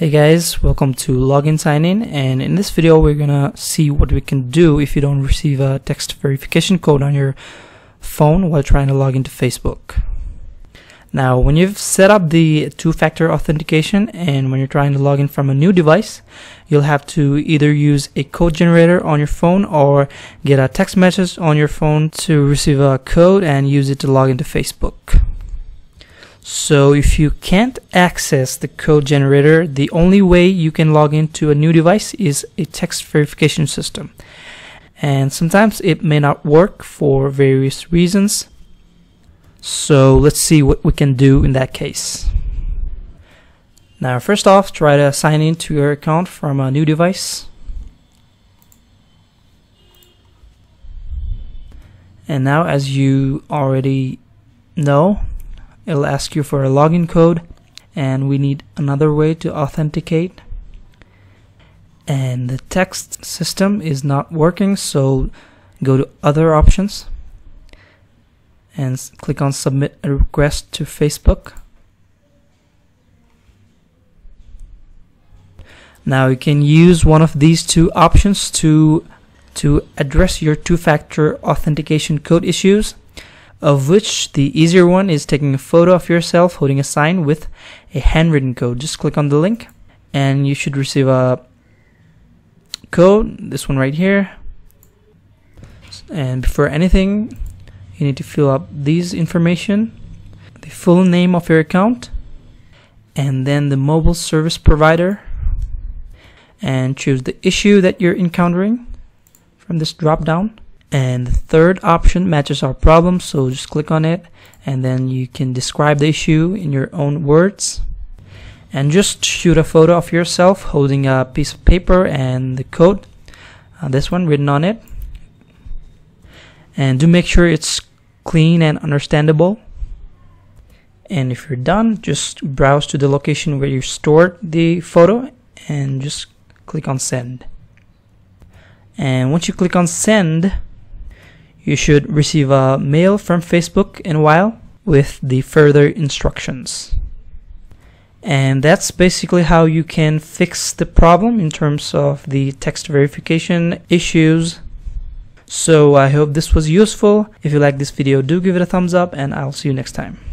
Hey guys, welcome to Login Sign In and in this video we're gonna see what we can do if you don't receive a text verification code on your phone while trying to log into Facebook. Now when you've set up the two-factor authentication and when you're trying to log in from a new device you'll have to either use a code generator on your phone or get a text message on your phone to receive a code and use it to log into Facebook. So if you can't access the code generator, the only way you can log into a new device is a text verification system. And sometimes it may not work for various reasons. So let's see what we can do in that case. Now first off, try to sign in to your account from a new device. And now as you already know, it'll ask you for a login code and we need another way to authenticate. And the text system is not working so go to other options and click on submit a request to Facebook. Now you can use one of these two options to to address your two-factor authentication code issues of which the easier one is taking a photo of yourself holding a sign with a handwritten code. Just click on the link and you should receive a code, this one right here. And before anything, you need to fill up these information, the full name of your account, and then the mobile service provider, and choose the issue that you're encountering from this drop down and the third option matches our problem so just click on it and then you can describe the issue in your own words. And just shoot a photo of yourself holding a piece of paper and the code uh, this one written on it. And do make sure it's clean and understandable. And if you're done just browse to the location where you stored the photo and just click on send. And once you click on send you should receive a mail from Facebook in a while with the further instructions. And that's basically how you can fix the problem in terms of the text verification issues. So I hope this was useful. If you like this video, do give it a thumbs up and I'll see you next time.